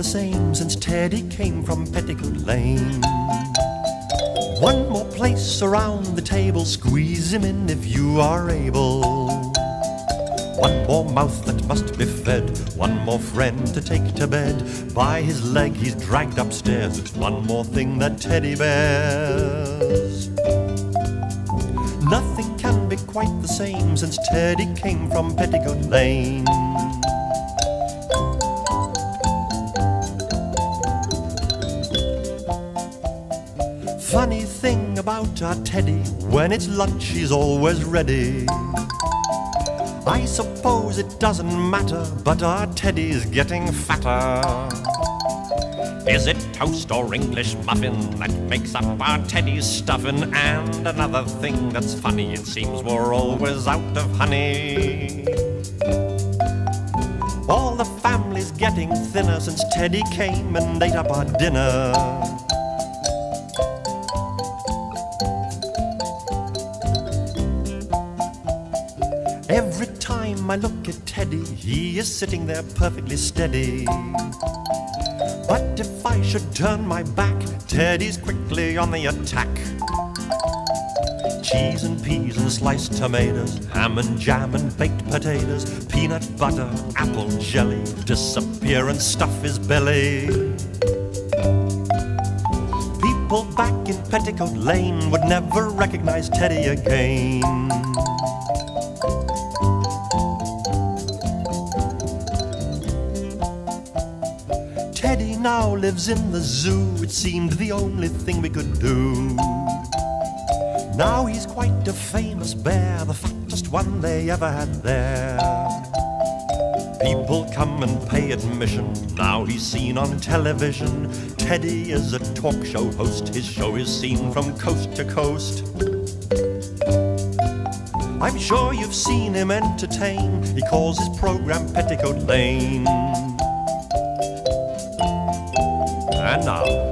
the same since Teddy came from Petticoat Lane. One more place around the table, squeeze him in if you are able. One more mouth that must be fed, one more friend to take to bed. By his leg he's dragged upstairs, it's one more thing that Teddy bears. Nothing can be quite the same since Teddy came from Petticoat Lane. Funny thing about our Teddy, when it's lunch he's always ready. I suppose it doesn't matter, but our Teddy's getting fatter. Is it toast or English muffin that makes up our Teddy's stuffing? And another thing that's funny, it seems we're always out of honey. All the family's getting thinner since Teddy came and ate up our dinner. Every time I look at Teddy, he is sitting there perfectly steady. But if I should turn my back, Teddy's quickly on the attack. Cheese and peas and sliced tomatoes, ham and jam and baked potatoes, peanut butter, apple jelly, disappear and stuff his belly. People back in Petticoat Lane would never recognize Teddy again. Now lives in the zoo. It seemed the only thing we could do. Now he's quite a famous bear, the fattest one they ever had there. People come and pay admission. Now he's seen on television. Teddy is a talk show host. His show is seen from coast to coast. I'm sure you've seen him entertain. He calls his program Petticoat Lane. And now,